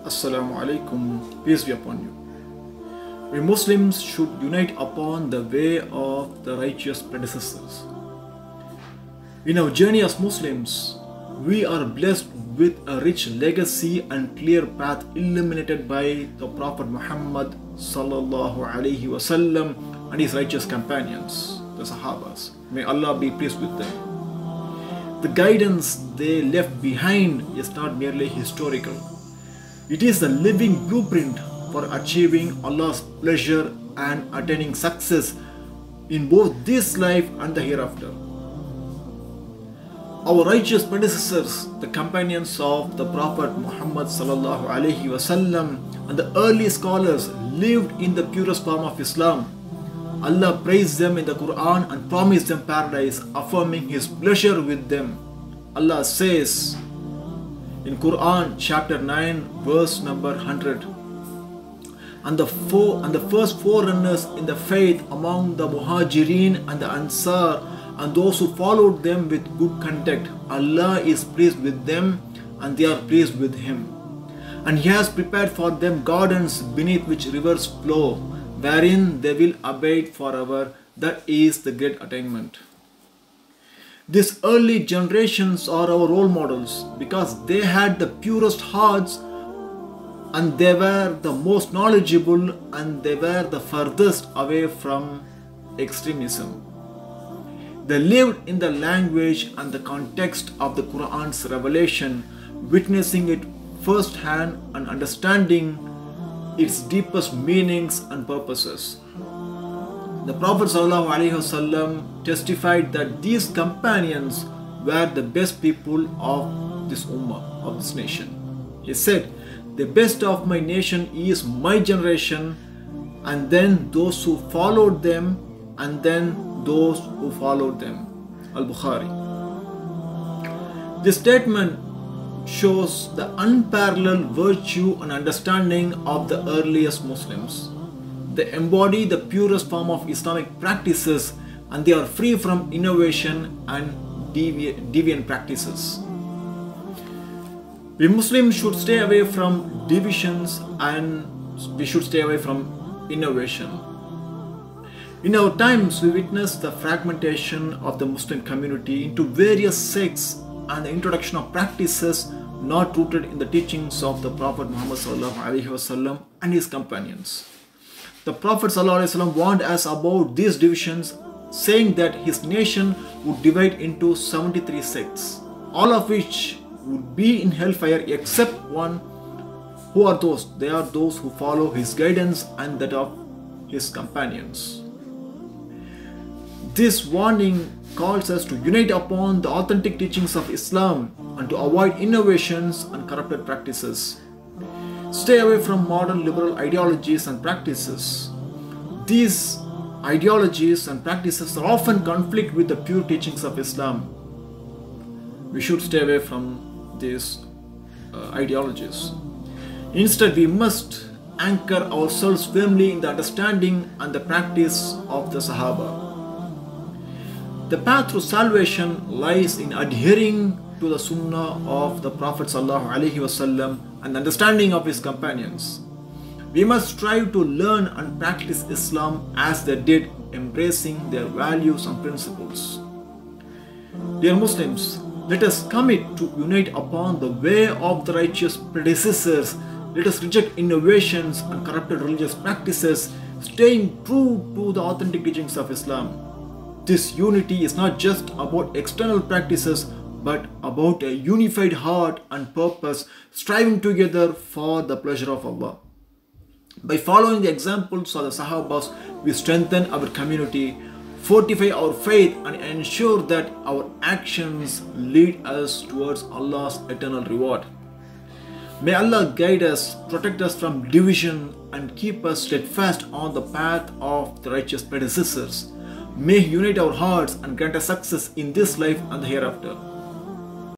Assalamu alaikum, peace be upon you. We Muslims should unite upon the way of the righteous predecessors. In our journey as Muslims, we are blessed with a rich legacy and clear path illuminated by the Prophet Muhammad sallallahu alaihi wasallam and his righteous companions, the Sahabas. May Allah be pleased with them. The guidance they left behind is not merely historical. It is the living blueprint for achieving Allah's pleasure and attaining success in both this life and the hereafter. Our righteous predecessors, the companions of the Prophet Muhammad and the early scholars lived in the purest form of Islam. Allah praised them in the Quran and promised them paradise, affirming His pleasure with them. Allah says in Quran chapter 9 verse number 100 and the four and the first forerunners in the faith among the Muhajirin and the Ansar and those who followed them with good conduct. Allah is pleased with them and they are pleased with Him. And He has prepared for them gardens beneath which rivers flow, wherein they will abide forever. That is the great attainment. These early generations are our role models because they had the purest hearts and they were the most knowledgeable and they were the furthest away from extremism. They lived in the language and the context of the Quran's revelation, witnessing it firsthand and understanding its deepest meanings and purposes. The Prophet ﷺ testified that these companions were the best people of this ummah, of this nation. He said, The best of my nation is my generation, and then those who followed them, and then those who followed them. Al Bukhari. This statement shows the unparalleled virtue and understanding of the earliest Muslims. They embody the purest form of Islamic practices and they are free from innovation and devi- deviant practices. We Muslims should stay away from divisions and we should stay away from innovation. In our times, we witness the fragmentation of the Muslim community into various sects and the introduction of practices not rooted in the teachings of the Prophet Muhammad and his companions. The Prophet wasallam warned us about these divisions, saying that his nation would divide into 73 sects, all of which would be in hellfire except one. Who are those? They are those who follow his guidance and that of his companions. This warning calls us to unite upon the authentic teachings of Islam and to avoid innovations and corrupted practices. Stay away from modern liberal ideologies and practices. These ideologies and practices are often conflict with the pure teachings of Islam. We should stay away from these uh, ideologies. Instead, we must anchor ourselves firmly in the understanding and the practice of the Sahaba. The path to salvation lies in adhering to the Sunnah of the Prophet ﷺ and understanding of his companions. We must strive to learn and practice Islam as they did, embracing their values and principles. Dear Muslims, let us commit to unite upon the way of the righteous predecessors. Let us reject innovations and corrupted religious practices, staying true to the authentic teachings of Islam. This unity is not just about external practices but about a unified heart and purpose, striving together for the pleasure of Allah. By following the examples of the Sahabas, we strengthen our community, fortify our faith, and ensure that our actions lead us towards Allah's eternal reward. May Allah guide us, protect us from division, and keep us steadfast on the path of the righteous predecessors. May He unite our hearts and grant us success in this life and the hereafter.